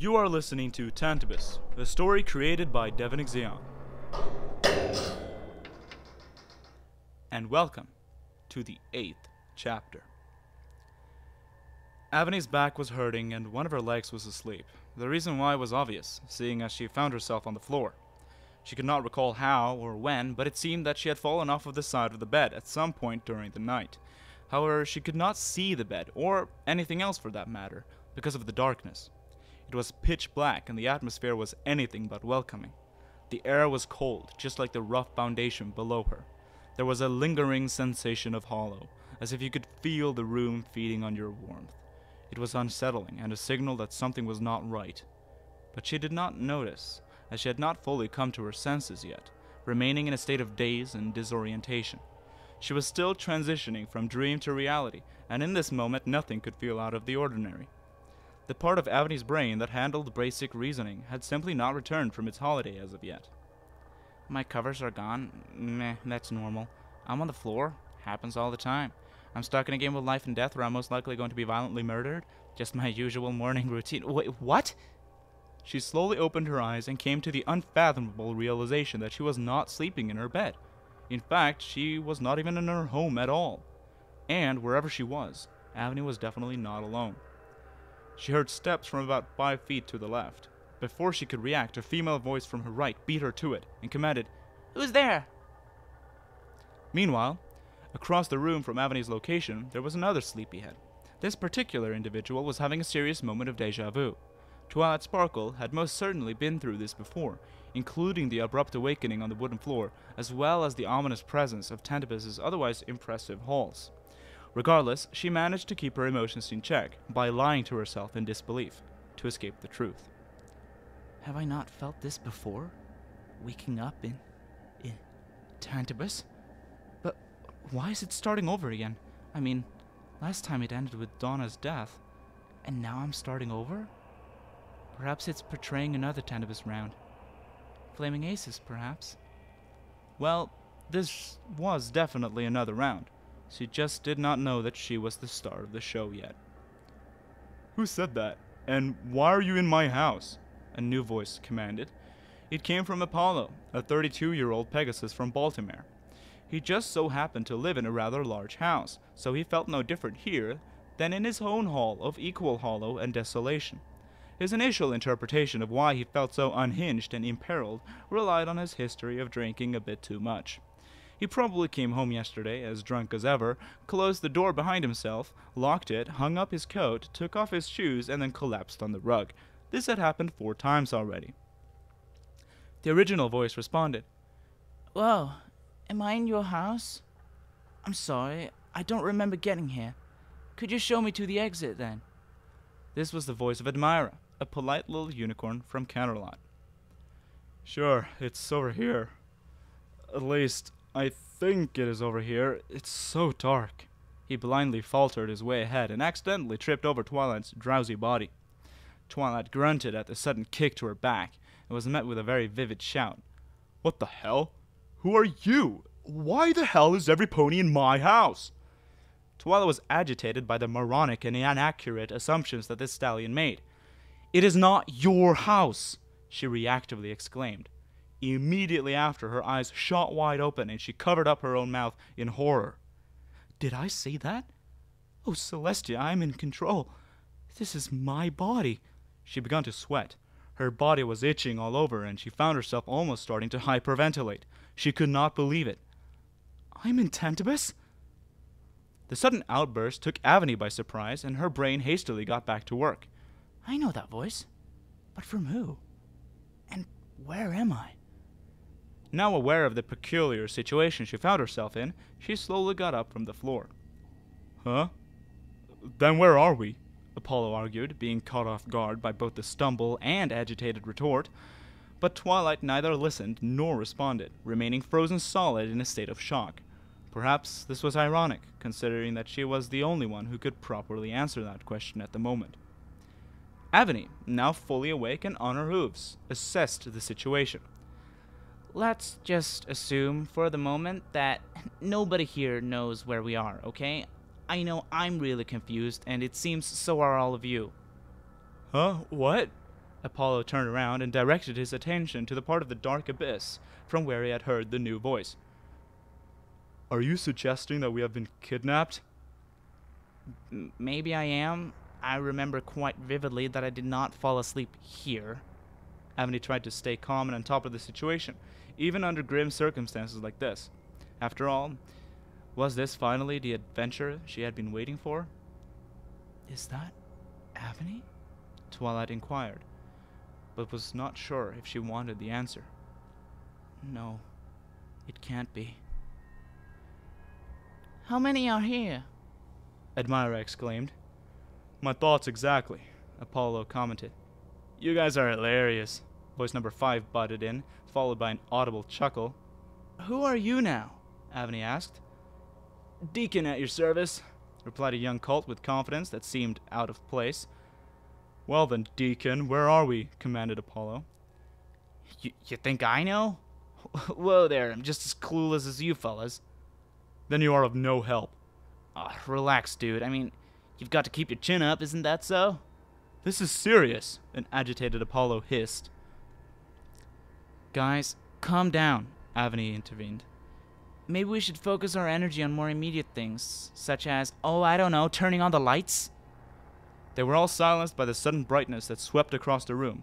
You are listening to Tantibus, a story created by Devon Exceon. And welcome to the eighth chapter. Avani's back was hurting and one of her legs was asleep. The reason why was obvious, seeing as she found herself on the floor. She could not recall how or when, but it seemed that she had fallen off of the side of the bed at some point during the night. However, she could not see the bed, or anything else for that matter, because of the darkness. It was pitch black and the atmosphere was anything but welcoming. The air was cold, just like the rough foundation below her. There was a lingering sensation of hollow, as if you could feel the room feeding on your warmth. It was unsettling and a signal that something was not right. But she did not notice, as she had not fully come to her senses yet, remaining in a state of daze and disorientation. She was still transitioning from dream to reality, and in this moment nothing could feel out of the ordinary. The part of Avani's brain that handled basic reasoning had simply not returned from its holiday as of yet. My covers are gone. Meh, that's normal. I'm on the floor. Happens all the time. I'm stuck in a game of life and death where I'm most likely going to be violently murdered. Just my usual morning routine. Wait, what? She slowly opened her eyes and came to the unfathomable realization that she was not sleeping in her bed. In fact, she was not even in her home at all. And wherever she was, Avani was definitely not alone. She heard steps from about five feet to the left. Before she could react, a female voice from her right beat her to it and commanded, Who's there? Meanwhile, across the room from Avani's location, there was another sleepyhead. This particular individual was having a serious moment of deja vu. Twilight Sparkle had most certainly been through this before, including the abrupt awakening on the wooden floor, as well as the ominous presence of Tantibus's otherwise impressive halls. Regardless, she managed to keep her emotions in check by lying to herself in disbelief to escape the truth. Have I not felt this before? Waking up in. in. Tantibus? But why is it starting over again? I mean, last time it ended with Donna's death, and now I'm starting over? Perhaps it's portraying another Tantibus round. Flaming Aces, perhaps? Well, this was definitely another round. She just did not know that she was the star of the show yet. Who said that? And why are you in my house? A new voice commanded. It came from Apollo, a 32 year old Pegasus from Baltimore. He just so happened to live in a rather large house, so he felt no different here than in his own hall of equal hollow and desolation. His initial interpretation of why he felt so unhinged and imperiled relied on his history of drinking a bit too much. He probably came home yesterday as drunk as ever, closed the door behind himself, locked it, hung up his coat, took off his shoes, and then collapsed on the rug. This had happened four times already. The original voice responded, Whoa, am I in your house? I'm sorry, I don't remember getting here. Could you show me to the exit then? This was the voice of Admira, a polite little unicorn from Canterlot. Sure, it's over here. At least, I think it is over here. It's so dark. He blindly faltered his way ahead and accidentally tripped over Twilight's drowsy body. Twilight grunted at the sudden kick to her back and was met with a very vivid shout. What the hell? Who are you? Why the hell is every pony in my house? Twilight was agitated by the moronic and inaccurate assumptions that this stallion made. It is not your house, she reactively exclaimed. Immediately after, her eyes shot wide open and she covered up her own mouth in horror. Did I say that? Oh, Celestia, I'm in control. This is my body. She began to sweat. Her body was itching all over, and she found herself almost starting to hyperventilate. She could not believe it. I'm in Tantibus? The sudden outburst took Avani by surprise, and her brain hastily got back to work. I know that voice. But from who? And where am I? Now aware of the peculiar situation she found herself in, she slowly got up from the floor. Huh? Then where are we? Apollo argued, being caught off guard by both the stumble and agitated retort. But Twilight neither listened nor responded, remaining frozen solid in a state of shock. Perhaps this was ironic, considering that she was the only one who could properly answer that question at the moment. Avani, now fully awake and on her hooves, assessed the situation. Let's just assume for the moment that nobody here knows where we are, okay? I know I'm really confused, and it seems so are all of you. Huh? What? Apollo turned around and directed his attention to the part of the dark abyss from where he had heard the new voice. Are you suggesting that we have been kidnapped? M- maybe I am. I remember quite vividly that I did not fall asleep here. Avony tried to stay calm and on top of the situation, even under grim circumstances like this. After all, was this finally the adventure she had been waiting for? Is that Avony? Twilight inquired, but was not sure if she wanted the answer. No, it can't be. How many are here? Admira exclaimed. My thoughts exactly, Apollo commented. You guys are hilarious. Voice number five butted in, followed by an audible chuckle. Who are you now? Avony asked. Deacon at your service, replied a young cult with confidence that seemed out of place. Well then, Deacon, where are we? commanded Apollo. You, you think I know? Whoa there, I'm just as clueless as you fellas. Then you are of no help. Ah, relax, dude. I mean, you've got to keep your chin up, isn't that so? This is serious, an agitated Apollo hissed. Guys, calm down, Avony intervened. Maybe we should focus our energy on more immediate things, such as, oh, I don't know, turning on the lights? They were all silenced by the sudden brightness that swept across the room.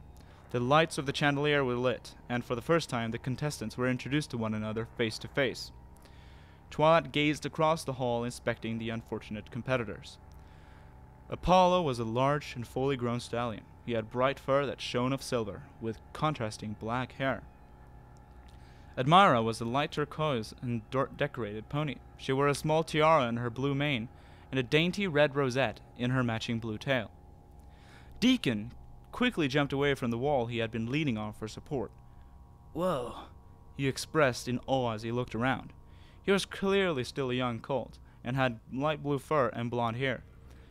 The lights of the chandelier were lit, and for the first time the contestants were introduced to one another face to face. Twilight gazed across the hall, inspecting the unfortunate competitors. Apollo was a large and fully grown stallion. He had bright fur that shone of silver, with contrasting black hair. Admira was a light turquoise and decorated pony. She wore a small tiara in her blue mane, and a dainty red rosette in her matching blue tail. Deacon quickly jumped away from the wall he had been leaning on for support. Whoa, he expressed in awe as he looked around. He was clearly still a young colt, and had light blue fur and blond hair.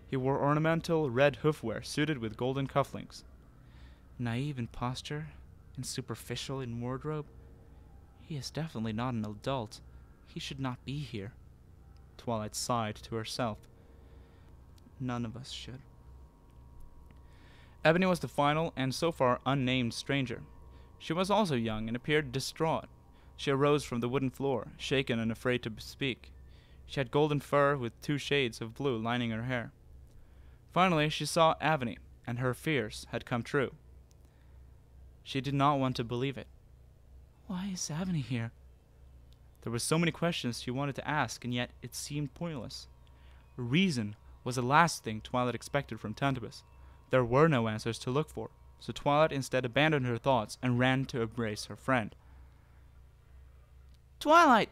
He wore ornamental red hoofwear suited with golden cufflinks. Naive in posture and superficial in wardrobe, he is definitely not an adult. He should not be here. Twilight sighed to herself. None of us should. Ebony was the final and so far unnamed stranger. She was also young and appeared distraught. She arose from the wooden floor, shaken and afraid to speak. She had golden fur with two shades of blue lining her hair. Finally, she saw Avony, and her fears had come true. She did not want to believe it. Why is Avony here? There were so many questions she wanted to ask, and yet it seemed pointless. Reason was the last thing Twilight expected from Tantibus. There were no answers to look for, so Twilight instead abandoned her thoughts and ran to embrace her friend. Twilight!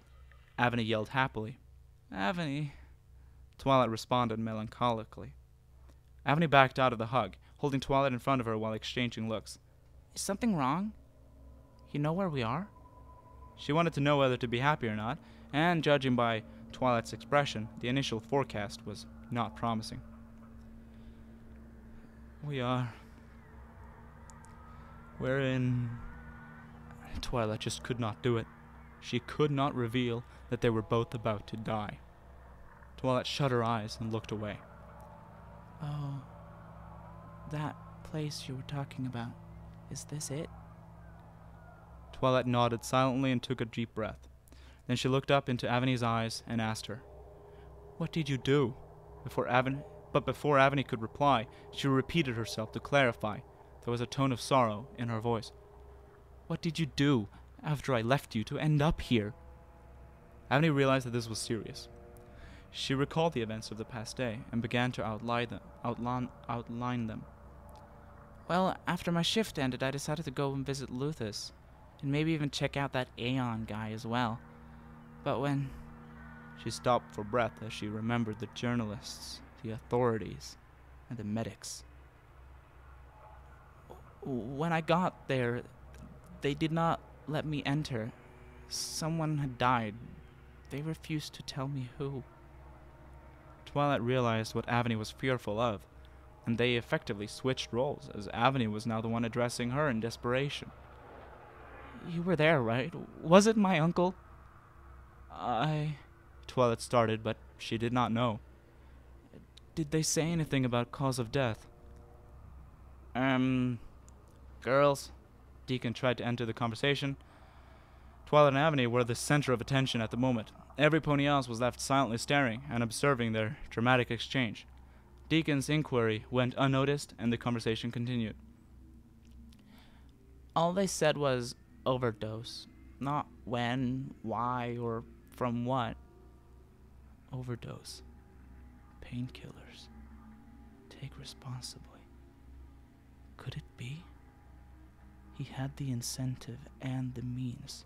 Avony yelled happily. Avony, Twilight responded melancholically. Avony backed out of the hug, holding Twilight in front of her while exchanging looks. Is something wrong? You know where we are? She wanted to know whether to be happy or not, and judging by Twilight's expression, the initial forecast was not promising. We are. We're in. Twilight just could not do it. She could not reveal that they were both about to die. Twilight shut her eyes and looked away. Oh, that place you were talking about. Is this it? Twilight nodded silently and took a deep breath. Then she looked up into Avony's eyes and asked her, What did you do? Before Avony, but before Avony could reply, she repeated herself to clarify. There was a tone of sorrow in her voice. What did you do after I left you to end up here? Avony realized that this was serious. She recalled the events of the past day and began to outline them. Outline, outline them. Well, after my shift ended, I decided to go and visit Luthus and maybe even check out that Aeon guy as well. But when. She stopped for breath as she remembered the journalists, the authorities, and the medics. When I got there, they did not let me enter. Someone had died. They refused to tell me who. Twilight realized what Avony was fearful of, and they effectively switched roles, as Avony was now the one addressing her in desperation. You were there, right? Was it my uncle? I. Twilight started, but she did not know. Did they say anything about cause of death? Um. girls. Deacon tried to enter the conversation. Twilight and Avony were the center of attention at the moment. Every pony else was left silently staring and observing their dramatic exchange. Deacon's inquiry went unnoticed, and the conversation continued. All they said was overdose. Not when, why, or from what. Overdose. Painkillers. Take responsibly. Could it be? He had the incentive and the means.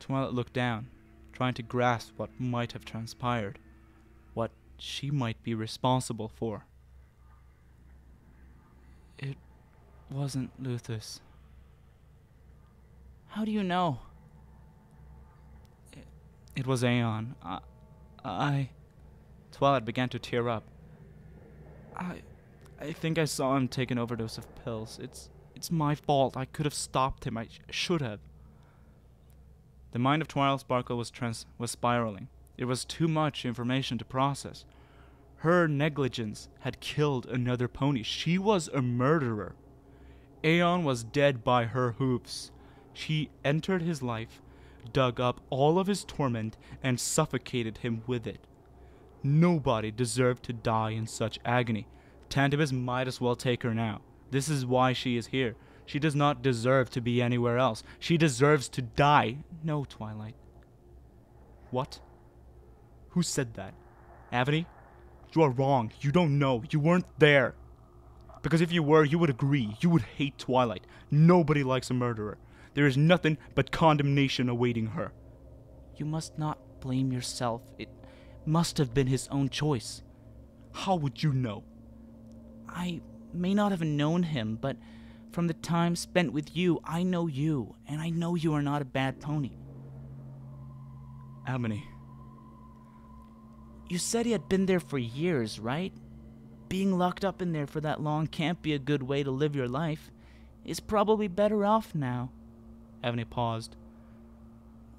Twilight looked down, trying to grasp what might have transpired, what she might be responsible for. It wasn't Luthus. How do you know? It, was Aeon. I, I. Twilight began to tear up. I, I think I saw him take an overdose of pills. It's, it's my fault. I could have stopped him. I sh- should have. The mind of Twilight Sparkle was trans- was spiraling. It was too much information to process. Her negligence had killed another pony. She was a murderer. Aeon was dead by her hoofs. She entered his life, dug up all of his torment, and suffocated him with it. Nobody deserved to die in such agony. Tantibus might as well take her now. This is why she is here. She does not deserve to be anywhere else. She deserves to die. No, Twilight. What? Who said that? Avony? You are wrong. You don't know. You weren't there. Because if you were, you would agree. You would hate Twilight. Nobody likes a murderer. There is nothing but condemnation awaiting her. You must not blame yourself. It must have been his own choice. How would you know? I may not have known him, but from the time spent with you, I know you, and I know you are not a bad pony. Avony. You said he had been there for years, right? Being locked up in there for that long can't be a good way to live your life. He's probably better off now. Avony paused.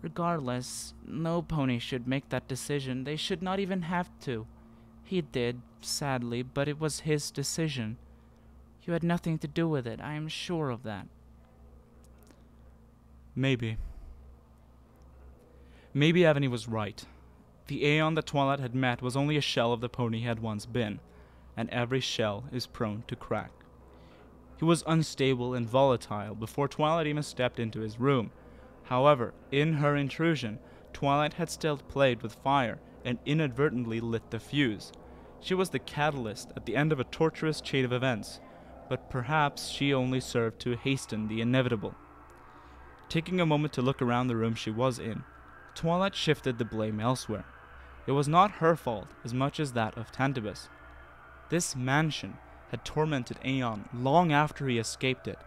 Regardless, no pony should make that decision. They should not even have to. He did, sadly, but it was his decision. You had nothing to do with it, I am sure of that. Maybe. Maybe Avony was right. The Aeon that Twilight had met was only a shell of the pony he had once been, and every shell is prone to crack. He was unstable and volatile before Twilight even stepped into his room. However, in her intrusion, Twilight had still played with fire and inadvertently lit the fuse. She was the catalyst at the end of a torturous chain of events, but perhaps she only served to hasten the inevitable. Taking a moment to look around the room she was in, Twilight shifted the blame elsewhere. It was not her fault as much as that of Tantibus. This mansion had tormented Aeon long after he escaped it,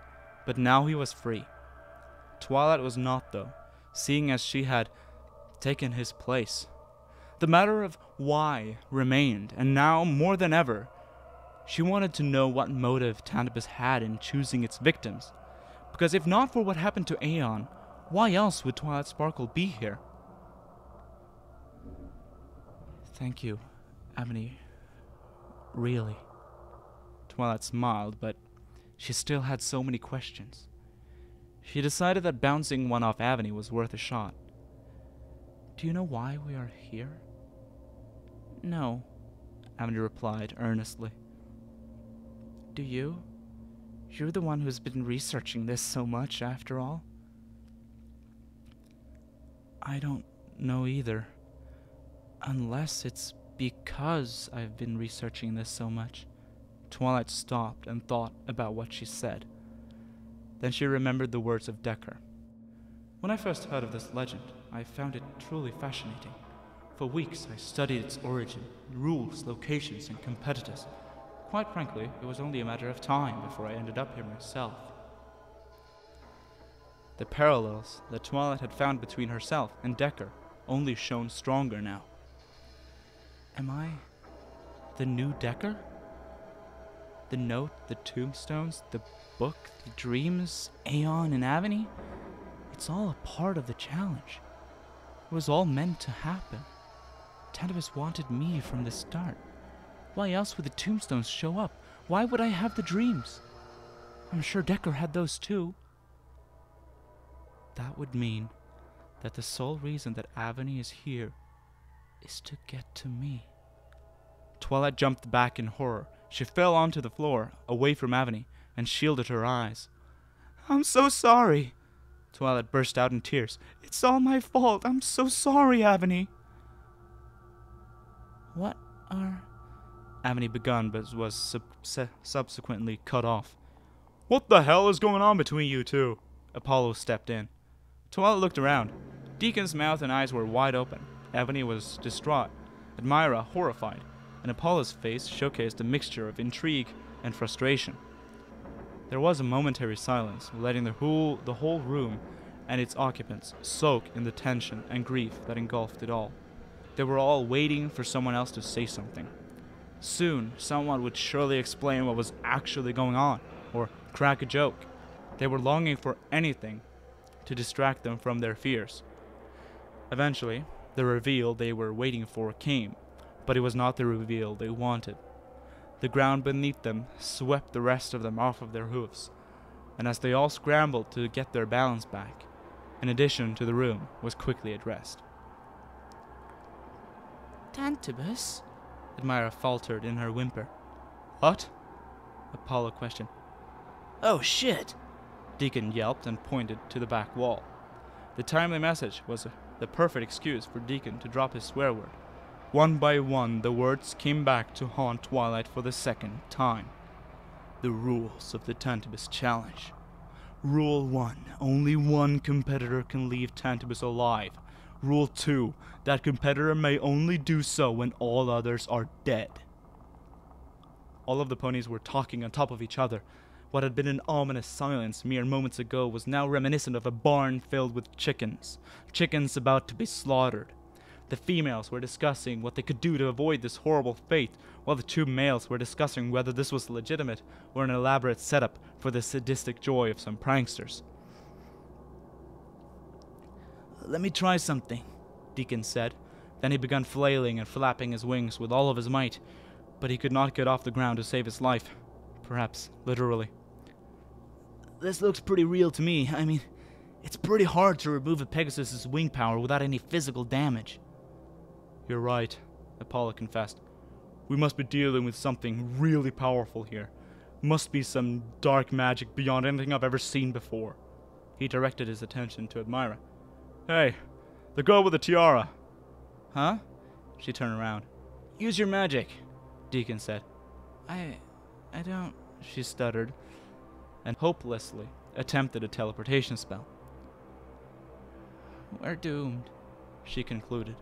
but now he was free. Twilight was not, though, seeing as she had taken his place. The matter of why remained, and now, more than ever, she wanted to know what motive Tantibus had in choosing its victims. Because if not for what happened to Aeon, why else would Twilight Sparkle be here? Thank you, Avony. Really. Twilight smiled, but she still had so many questions. She decided that bouncing one off Avony was worth a shot. Do you know why we are here? No, Avony replied earnestly. Do you? You're the one who's been researching this so much, after all. I don't know either. Unless it's because I've been researching this so much. Twilight stopped and thought about what she said. Then she remembered the words of Decker. When I first heard of this legend, I found it truly fascinating. For weeks, I studied its origin, rules, locations, and competitors. Quite frankly, it was only a matter of time before I ended up here myself. The parallels that Twilight had found between herself and Decker only shone stronger now. Am I the new Decker? The note, the tombstones, the book, the dreams, Aeon, and Avony? It's all a part of the challenge. It was all meant to happen. Tantibus wanted me from the start. Why else would the tombstones show up? Why would I have the dreams? I'm sure Decker had those too. That would mean that the sole reason that Avony is here is to get to me. Twilight jumped back in horror. She fell onto the floor, away from Avony, and shielded her eyes. I'm so sorry. Twilight burst out in tears. It's all my fault. I'm so sorry, Avony. What are. Avony begun, but was sub- se- subsequently cut off. What the hell is going on between you two? Apollo stepped in. Twilight looked around. Deacon's mouth and eyes were wide open. Avony was distraught, Admira horrified, and Apollo's face showcased a mixture of intrigue and frustration. There was a momentary silence, letting the whole, the whole room and its occupants soak in the tension and grief that engulfed it all. They were all waiting for someone else to say something. Soon, someone would surely explain what was actually going on, or crack a joke. They were longing for anything to distract them from their fears. Eventually, the reveal they were waiting for came, but it was not the reveal they wanted. The ground beneath them swept the rest of them off of their hoofs, and as they all scrambled to get their balance back, an addition to the room was quickly addressed. Tantibus? Admira faltered in her whimper. What? Apollo questioned. Oh shit! Deacon yelped and pointed to the back wall. The timely message was the perfect excuse for Deacon to drop his swear word. One by one, the words came back to haunt Twilight for the second time. The rules of the Tantibus Challenge. Rule 1 Only one competitor can leave Tantibus alive. Rule 2 That competitor may only do so when all others are dead. All of the ponies were talking on top of each other. What had been an ominous silence mere moments ago was now reminiscent of a barn filled with chickens, chickens about to be slaughtered. The females were discussing what they could do to avoid this horrible fate, while the two males were discussing whether this was legitimate or an elaborate setup for the sadistic joy of some pranksters. Let me try something, Deacon said. Then he began flailing and flapping his wings with all of his might, but he could not get off the ground to save his life. Perhaps literally. This looks pretty real to me. I mean, it's pretty hard to remove a Pegasus's wing power without any physical damage. You're right, Apollo confessed. We must be dealing with something really powerful here. Must be some dark magic beyond anything I've ever seen before. He directed his attention to Admira. Hey, the girl with the tiara. Huh? She turned around. Use your magic, Deacon said. I. I don't. She stuttered and hopelessly attempted a teleportation spell. We're doomed, she concluded.